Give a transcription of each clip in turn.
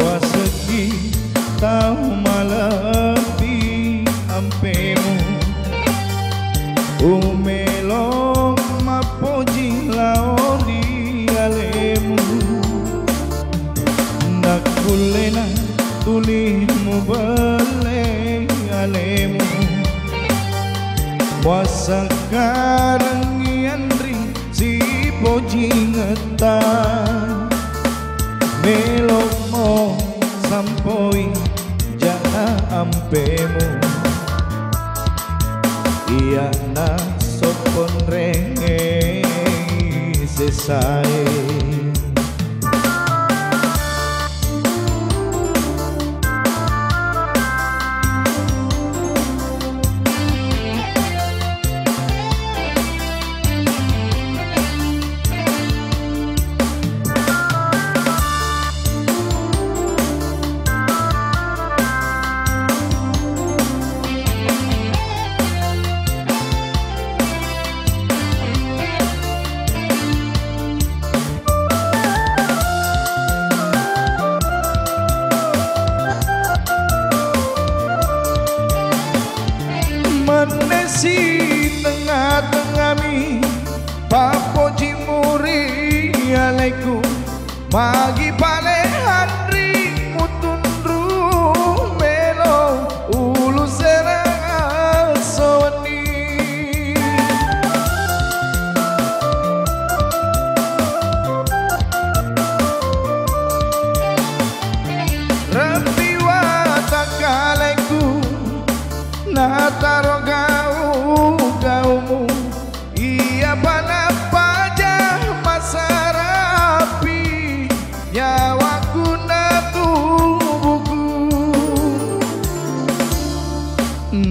Wa tahu tao malapi ampe mo Umelong mapojing lao di alemu. Nakulena tulimu mo bale alemu Wa sakarang iandri si pojing etan Melok sampoi jana ampemu. Iya na sopon renge sesai papo jimuri alaikum. Pagi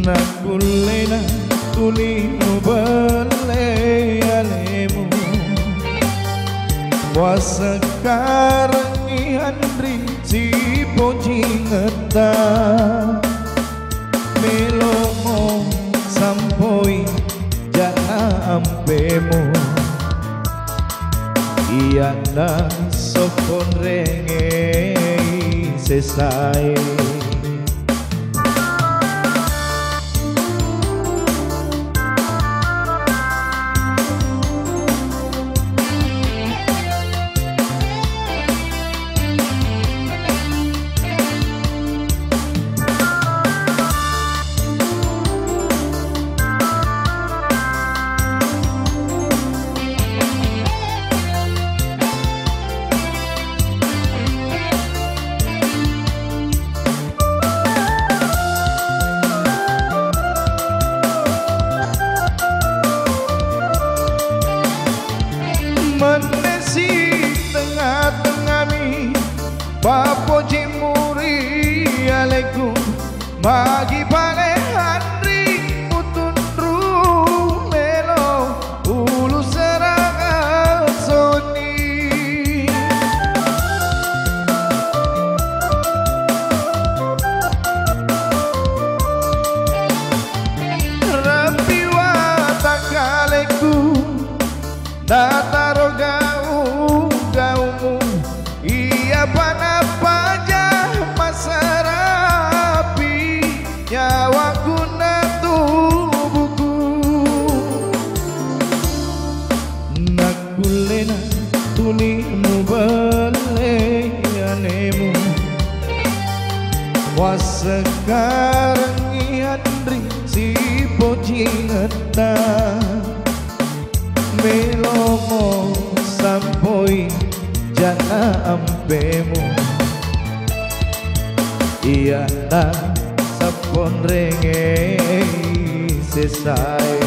Nakulena tulimu bale alemu. Puasa karangi handri si poji ngetan melomo sampoi jana ampemu. Iya na sopon renge sesai menesi tengah-tengah mi Papo jimuri alaikum. Bagi pale handri mutun melo Ulu serang soni. Rabbi wa takalaikum Dataro Puasa karangi andri si poji ngetan melomo sampoi jana ampemu. Iya na sapon renge sesai